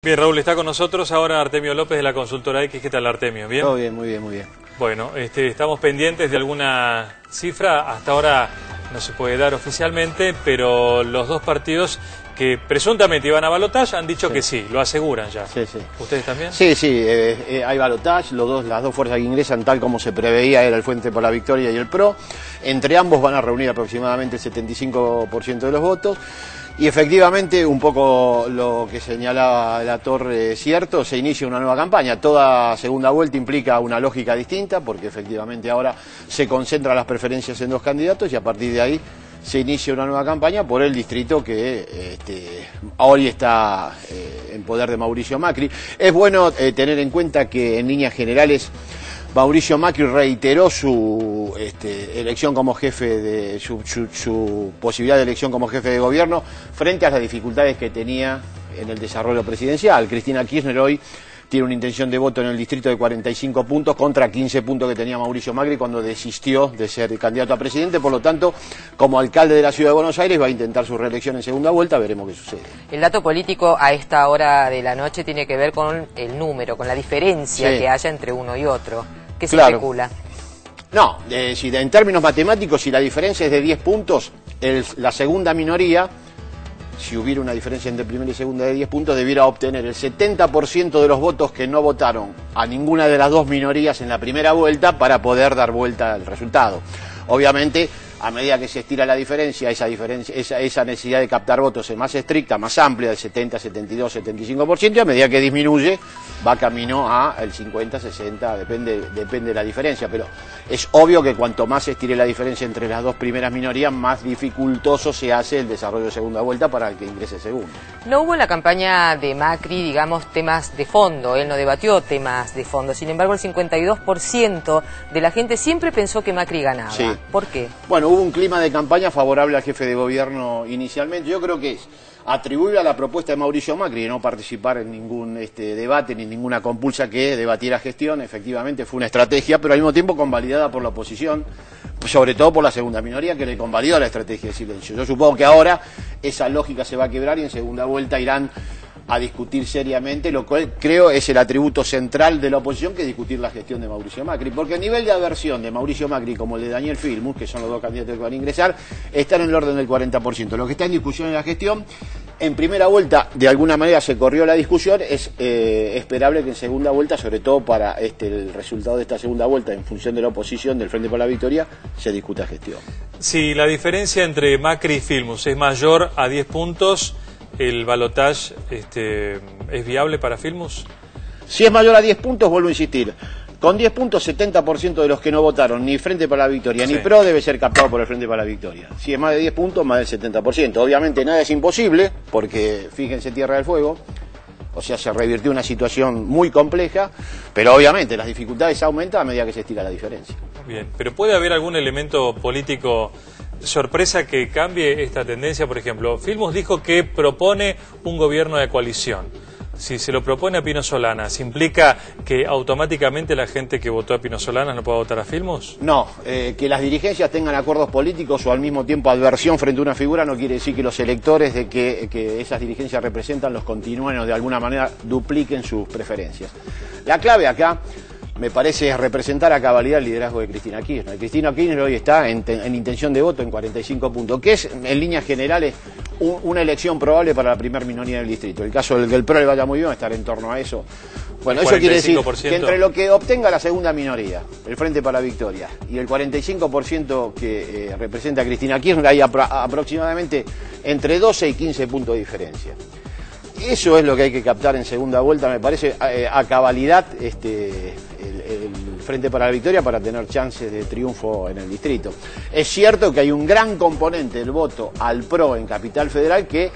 Bien, Raúl, está con nosotros ahora Artemio López de la consultora X. ¿Qué tal, Artemio? ¿Bien? Todo bien, muy bien, muy bien. Bueno, este, estamos pendientes de alguna cifra. Hasta ahora no se puede dar oficialmente, pero los dos partidos que presuntamente iban a balotaje han dicho que sí, lo aseguran ya. Sí, sí. ¿Ustedes también? Sí, sí, eh, eh, hay balotaje, los dos, las dos fuerzas que ingresan tal como se preveía era el Fuente por la Victoria y el PRO. Entre ambos van a reunir aproximadamente el 75% de los votos. Y efectivamente, un poco lo que señalaba la Torre es cierto, se inicia una nueva campaña. Toda segunda vuelta implica una lógica distinta, porque efectivamente ahora se concentran las preferencias en dos candidatos y a partir de ahí se inicia una nueva campaña por el distrito que este, hoy está eh, en poder de Mauricio Macri. Es bueno eh, tener en cuenta que en líneas generales Mauricio Macri reiteró su este, elección como jefe de su, posibilidad de elección como jefe de gobierno frente a las dificultades que tenía en el desarrollo presidencial. Cristina Kirchner hoy tiene una intención de voto en el distrito de 45 puntos contra 15 puntos que tenía Mauricio Macri cuando desistió de ser candidato a presidente. Por lo tanto, como alcalde de la ciudad de Buenos Aires va a intentar su reelección en segunda vuelta, veremos qué sucede. El dato político a esta hora de la noche tiene que ver con el número, con la diferencia que haya entre uno y otro. ¿Qué se especula? No, si en términos matemáticos, si la diferencia es de 10 puntos, la segunda minoría, si hubiera una diferencia entre primera y segunda de 10 puntos, debiera obtener el 70% de los votos que no votaron a ninguna de las dos minorías en la primera vuelta para poder dar vuelta al resultado. Obviamente, a medida que se estira la diferencia, esa, diferencia esa, esa, necesidad de captar votos es más estricta, más amplia, del 70, 72, 75%, y a medida que disminuye, va camino a el 50, 60, depende, depende de la diferencia, pero es obvio que cuanto más se estire la diferencia entre las dos primeras minorías, más dificultoso se hace el desarrollo de segunda vuelta para el que ingrese segundo. No hubo en la campaña de Macri, digamos, temas de fondo, él no debatió temas de fondo, sin embargo el 52% de la gente siempre pensó que Macri ganaba. ¿Por qué? Bueno, hubo un clima de campaña favorable al jefe de gobierno inicialmente. Yo creo que es atribuible a la propuesta de Mauricio Macri de no participar en ningún este, debate ni ninguna compulsa que debatiera gestión. Efectivamente fue una estrategia, pero al mismo tiempo convalidada por la oposición, sobre todo por la segunda minoría que le convalidó la estrategia de silencio. Yo supongo que ahora esa lógica se va a quebrar y en segunda vuelta irán a discutir seriamente, lo cual creo es el atributo central de la oposición que discutir la gestión de Mauricio Macri, porque el nivel de aversión de Mauricio Macri como el de Daniel Filmus, que son los dos candidatos que van a ingresar, están en el orden del 40%. Lo que está en discusión en la gestión, en primera vuelta, de alguna manera se corrió la discusión, es eh, esperable que en segunda vuelta, sobre todo para este, el resultado de esta segunda vuelta, en función de la oposición del Frente por la Victoria, se discuta gestión. Si la diferencia entre Macri y Filmus es mayor a 10 puntos, el balotage este, es viable para Filmus? Si es mayor a 10 puntos, vuelvo a insistir. Con 10 puntos, 70% de los que no votaron ni Frente para la Victoria ni PRO debe ser captado por el Frente para la Victoria. Si es más de 10 puntos, más del 70%. Obviamente nada es imposible, porque fíjense Tierra del Fuego, o sea, se revirtió una situación muy compleja, pero obviamente las dificultades aumentan a medida que se estira la diferencia. Bien, pero ¿puede haber algún elemento político sorpresa que cambie esta tendencia? Por ejemplo, Filmus dijo que propone un gobierno de coalición. Si se lo propone a Pino Solanas, ¿implica que automáticamente la gente que votó a Pino Solanas no pueda votar a Filmus? No, eh, que las dirigencias tengan acuerdos políticos o al mismo tiempo adversión frente a una figura no quiere decir que los electores de que, que esas dirigencias representan los continúen o de alguna manera dupliquen sus preferencias. La clave acá me parece representar a cabalidad el liderazgo de Cristina Kirchner. Cristina Kirchner hoy está en, intención de voto en 45 puntos, que es en líneas generales una elección probable para la primer minoría del distrito. El caso del que el PRO le vaya muy bien estar en torno a eso. Bueno, eso quiere decir que entre lo que obtenga la segunda minoría, el Frente para la Victoria, y el 45% que eh, representa a Cristina Kirchner, hay aproximadamente entre 12 y 15 puntos de diferencia. Eso es lo que hay que captar en segunda vuelta, me parece, a, cabalidad este, Frente para la Victoria para tener chances de triunfo en el distrito. Es cierto que hay un gran componente del voto al PRO en Capital Federal que,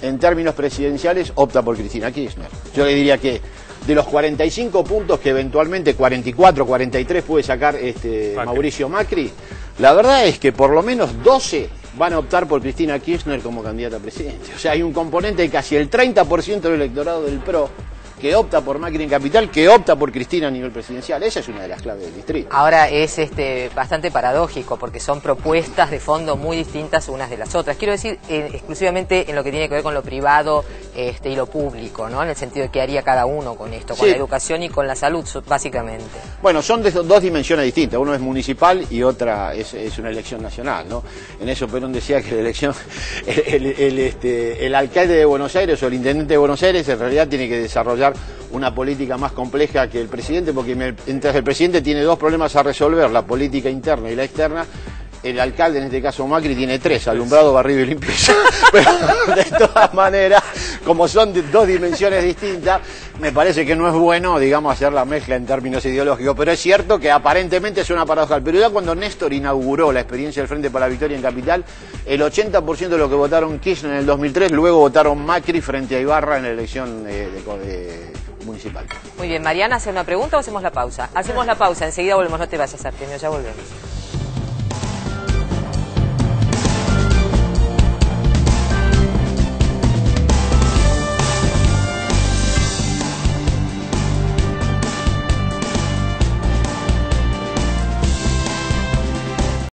en términos presidenciales, opta por Cristina Kirchner. Yo le diría que de los 45 puntos que eventualmente 44, 43 puede sacar este, Mauricio Macri, la verdad es que por lo menos 12 van a optar por Cristina Kirchner como candidata a presidente. O sea, hay un componente de casi el 30% del electorado del PRO que opta por Macri en capital, que opta por Cristina a nivel presidencial. Esa es una de las claves del distrito. Ahora es este bastante paradójico porque son propuestas de fondo muy distintas unas de las otras. Quiero decir eh, exclusivamente en lo que tiene que ver con lo privado este, y lo público, ¿no? En el sentido de qué haría cada uno con esto, con la educación y con la salud, básicamente. Bueno, son de dos dimensiones distintas. Uno es municipal y otra es, una elección nacional, ¿no? En eso Perón decía que la elección, el, este, el alcalde de Buenos Aires o el intendente de Buenos Aires en realidad tiene que desarrollar una política más compleja que el presidente, porque mientras el presidente tiene dos problemas a resolver, la política interna y la externa, el alcalde, en este caso Macri, tiene tres, alumbrado, barrido y limpieza. Pero de todas maneras, como son de dos dimensiones distintas, me parece que no es bueno, digamos, hacer la mezcla en términos ideológicos. Pero es cierto que aparentemente es una paradoja. Pero ya cuando Néstor inauguró la experiencia del Frente para la Victoria en Capital, el 80% de los que votaron Kirchner en el 2003, luego votaron Macri frente a Ibarra en la elección de, municipal. Muy bien, Mariana, ¿hace una pregunta o hacemos la pausa? Hacemos la pausa, enseguida volvemos, no te vayas, Artemio, ya volvemos.